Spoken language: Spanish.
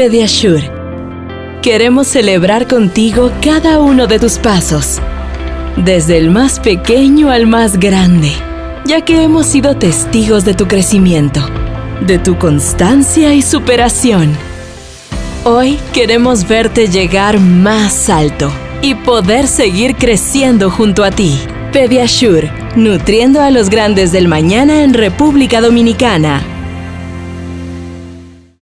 Pediasure. Queremos celebrar contigo cada uno de tus pasos, desde el más pequeño al más grande, ya que hemos sido testigos de tu crecimiento, de tu constancia y superación. Hoy queremos verte llegar más alto y poder seguir creciendo junto a ti. Pediasure, nutriendo a los grandes del mañana en República Dominicana.